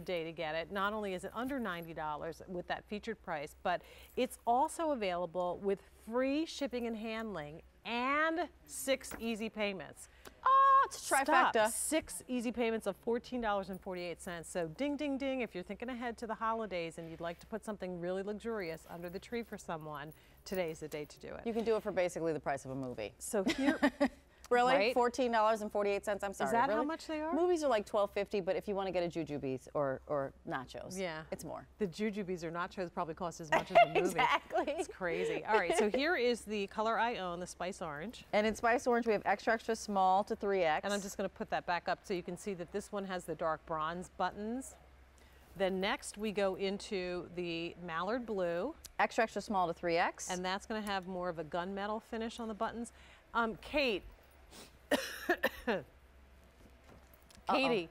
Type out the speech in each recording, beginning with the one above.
day to get it. Not only is it under $90 with that featured price, but it's also available with free shipping and handling and six easy payments. Oh, it's a trifecta. Stop. Six easy payments of $14.48. So ding, ding, ding. If you're thinking ahead to the holidays and you'd like to put something really luxurious under the tree for someone, today's the day to do it. You can do it for basically the price of a movie. So here, Really? Right? Fourteen dollars and forty-eight cents. I'm sorry. Is that how really? much they are? Movies are like twelve fifty, but if you want to get a jujubes or or nachos, Yeah. it's more. the jujubes or nachos probably cost as much as a movie. Exactly. It's crazy. All right, so here is the color I own, the spice orange. And in spice orange, we have extra extra small to three X. And I'm just going to put that back up so you can see that this one has the dark bronze buttons. Then next we go into the mallard blue, extra extra small to three X. and that's going to have more of a gunmetal finish on the buttons. Um, Kate, Katie,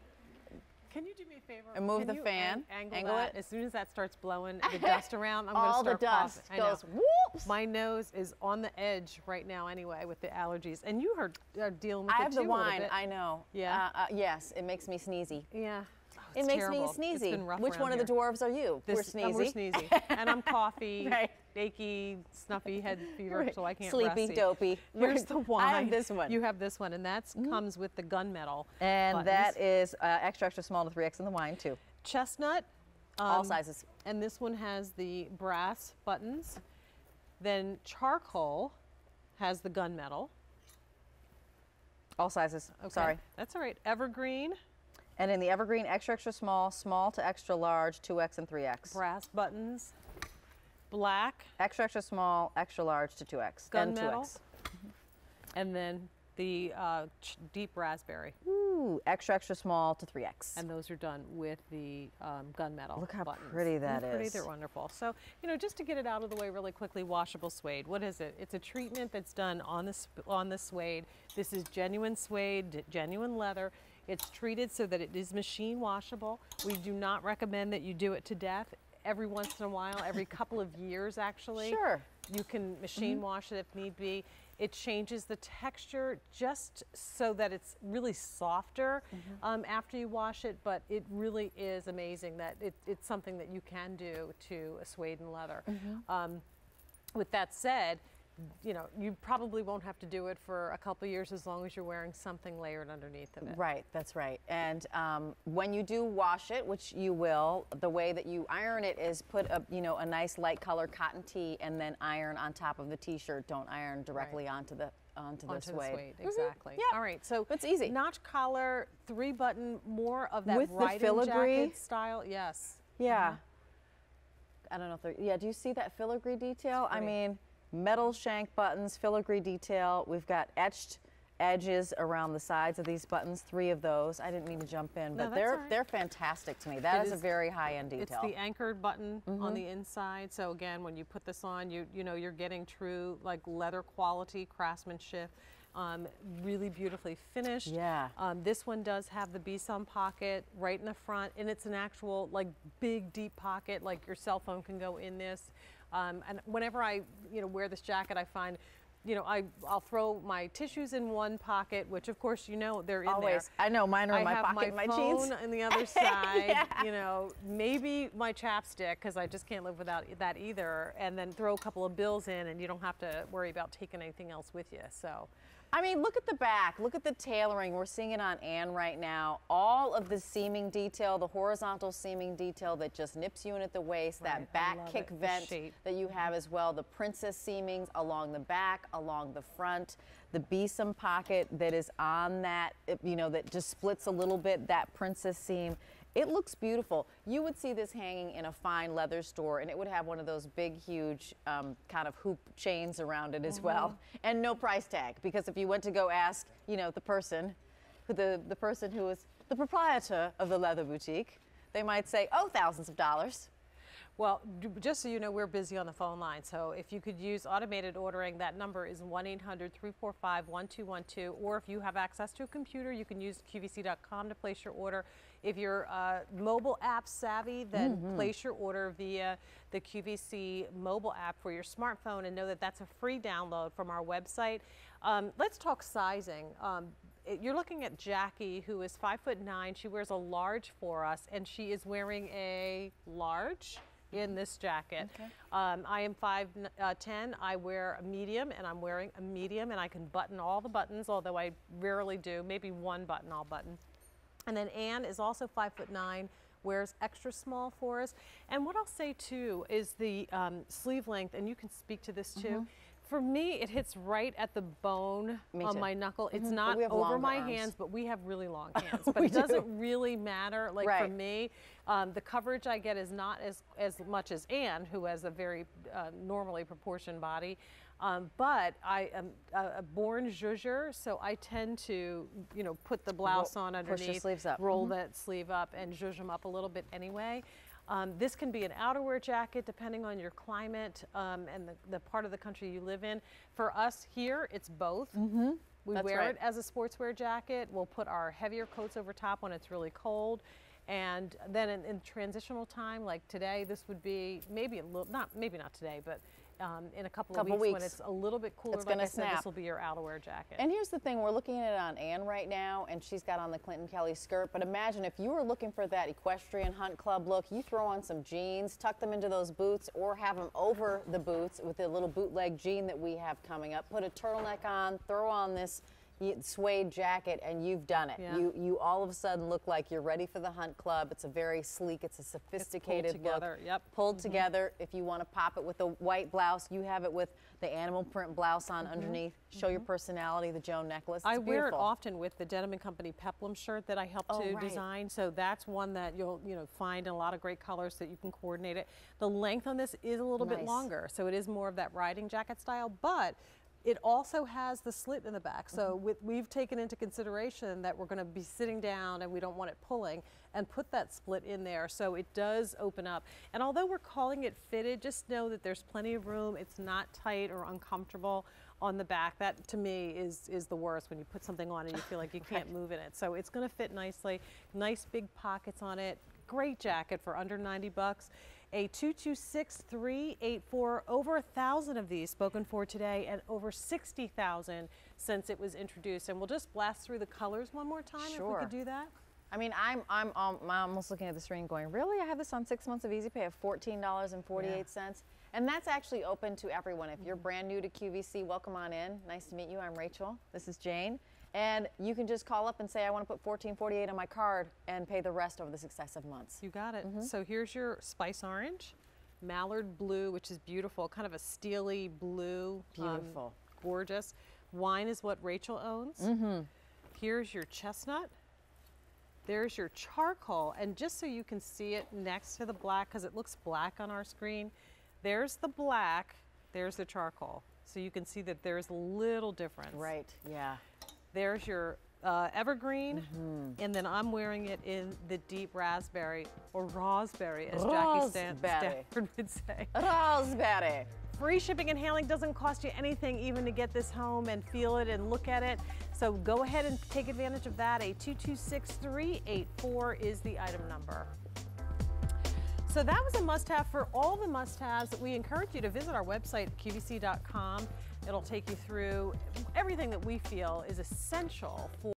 can you do me a favor? And move Can the you fan, ang- angle, angle that? it. As soon as that starts blowing the dust around, I'm going to all the dust coughing. I know. goes whoops. My nose is on the edge right now anyway with the allergies. And you are, are dealing with I it have too the a little wine. I know. Yeah? Uh, uh, yes, it makes me sneezy. Yeah. Oh, It makes terrible. me It's sneezy. been rough Which around one of the dwarves are you? This, we're sneezy. we're sneezy. and I'm coffee, Right. Achy, snuffy, head fever, Right. so I can't Sleepy, rest. dopey. Here's the one. I have this one. You have this one, and that comes with the gunmetal. and buttons. that is uh, extra extra small to three X in the wine too. chestnut. All um, sizes. And this one has the brass buttons. Then charcoal has the gunmetal. All sizes. Okay. Sorry. That's all right. Evergreen, And in the evergreen, extra extra small, small to extra large, two X and three X. brass buttons. Black, Extra extra small, extra large to two X. And two gunmetal. X. And then the uh, deep raspberry. Ooh, extra extra small to three X. And those are done with the um, gunmetal. Look how buttons. pretty that pretty? is. They're wonderful. So, you know, just to get it out of the way really quickly, washable suede. What is it? It's a treatment that's done on the on the suede. This is genuine suede, genuine leather. It's treated so that it is machine washable. We do not recommend that you do it to death. Every once in a while, every couple of years, actually. Sure. You can machine wash it if need be. It changes the texture just so that it's really softer um, after you wash it, but it really is amazing that it, it's something that you can do to a suede and leather. Um, with that said, you know, you probably won't have to do it for a couple years as long as you're wearing something layered underneath of it. Right, that's right. And um, when you do wash it, which you will, the way that you iron it is put a you know a nice light color cotton tee and then iron on top of the t-shirt. Don't iron directly Right. onto the onto Onto suede. the suede, Mhm. exactly. Yeah. All right, so It's easy. Notch collar, three button, more of that With the filigree? jacket style. Yes. Yeah. I don't know if they're, yeah, do you see that filigree detail? I mean, metal shank buttons, filigree detail. We've got etched edges around the sides of these buttons, three of those. I didn't mean to jump in, but that's they're right. they're fantastic to me. That is, is- a very high-end detail. It's the anchored button on Mm-hmm. the inside. So again, when you put this on, you you know you're getting true like leather quality craftsmanship. Um, really beautifully finished. Yeah. Um, this one does have the besom pocket right in the front, and it's an actual like big deep pocket. Like your cell phone can go in this. Um, and whenever I you know wear this jacket, I find. You know, I I'll throw my tissues in one pocket, which of course you know they're in there. Always. I know mine are in I my have pocket my my phone jeans. on the other side. Yeah. You know, maybe my chapstick because I just can't live without that either. And then throw a couple of bills in, and you don't have to worry about taking anything else with you. So, I mean, look at the back. Look at the tailoring. We're seeing it on Anne right now. All of the seaming detail, the horizontal seaming detail that just nips you in at the waist, Right, that back kick it. Vent that you have as well, the princess seamings along the back, along the front, the besom pocket that is on that, you know, that just splits a little bit, that princess seam. It looks beautiful. You would see this hanging in a fine leather store, and it would have one of those big, huge um, kind of hoop chains around it as well, and no price tag. Because if you went to go ask, you know, the person, who the the person who is the proprietor of the leather boutique, they might say, "Oh, thousands of dollars." well, just so you know, we're busy on the phone line. So, if you could use automated ordering, that number is 1 800 345 1212. Or if you have access to a computer, you can use QVC.com to place your order. If you're uh, mobile app savvy, then place your order via the QVC mobile app for your smartphone and know that that's a free download from our website. Um, let's talk sizing. Um, you're looking at Jackie, who is five foot nine. She wears a large for us, and she is wearing a large in this jacket. Okay. Um, I am 5'10". uh. I wear a medium, and I'm wearing a medium, and I can button all the buttons, although I rarely do. Maybe one button I'll button. And then Anne is also five foot nine, wears extra small for us. And what I'll say too is the um, sleeve length, and you can speak to this too. For me, it hits right at the bone on my knuckle. It's not over my arms. hands, but we have really long hands. But it doesn't do. really matter. Like for me, um, the coverage I get is not as as much as Anne, who has a very uh, normally proportioned body. Um, but I am a, a born zhuzher, so I tend to, you know, put the blouse on push your underneath, sleeves up. roll that sleeve up, and zhuzh them up a little bit anyway. Um, this can be an outerwear jacket depending on your climate um, and the, the part of the country you live in. For us here, it's both. Mm-hmm. We That's wear right. it as a sportswear jacket. We'll put our heavier coats over top when it's really cold. And then in, in transitional time, like today, this would be maybe a little, not maybe not today, but um, in a couple, Couple of weeks, when it's a little bit cooler, It's like gonna I snap. this will be your outerwear jacket. And here's the thing, we're looking at it on Anne right now, and she's got on the Clinton Kelly skirt. But imagine if you were looking for that equestrian hunt club look, you throw on some jeans, tuck them into those boots, or have them over the boots with a little bootleg jean that we have coming up. Put a turtleneck on, throw on this suede jacket, and you've done it. Yeah. You you all of a sudden look like you're ready for the hunt club. It's a very sleek, it's a sophisticated together, look. yep. Pulled mm-hmm. together. If you want to pop it with a white blouse, you have it with the animal print blouse on mm-hmm. underneath. Show your mm-hmm. personality, the Joan necklace. I It's wear it often with the Denim and Company peplum shirt that I helped Oh, to right. design. So that's one that you'll you know find in a lot of great colors that you can coordinate it. The length on this is a little bit longer, so it is more of that riding jacket style, but it also has the slit in the back. So Mm-hmm. with, we've taken into consideration that we're going to be sitting down and we don't want it pulling and put that split in there so it does open up. And although we're calling it fitted, just know that there's plenty of room. It's not tight or uncomfortable on the back. That to me is is the worst when you put something on and you feel like you can't move in it. So it's going to fit nicely. Nice big pockets on it. Great jacket for under 90 bucks. A 226-384, over a thousand of these spoken for today and over 60,000 since it was introduced. And we'll just blast through the colors one more time sure. if we could do that. I mean, I'm, I'm, um, I'm almost looking at the screen going, really? I have this on six months of Easy Pay of $14.48. And that's actually open to everyone. If you're brand new to QVC, welcome on in. Nice to meet you. I'm Rachel. This is Jane. And you can just call up and say, I want to put $14.48 on my card and pay the rest over the successive months. You got it. So here's your spice orange, mallard blue, which is beautiful, kind of a steely blue. um, Beautiful. gorgeous. Wine is what Rachel owns. Mm-hmm. Here's your chestnut. There's your charcoal. And just so you can see it next to the black, because it looks black on our screen, there's the black, there's the charcoal. So you can see that there's a little difference. Right, yeah. There's your uh, evergreen, Mm-hmm. and then I'm wearing it in the deep raspberry or raspberry, as Jackie Stan- Stanford would say. Raspberry. Free shipping and handling doesn't cost you anything even to get this home and feel it and look at it. So go ahead and take advantage of that. A 226384 is the item number. So that was a must-have for all the must-haves. We encourage you to visit our website, qvc.com. It'll take you through everything that we feel is essential for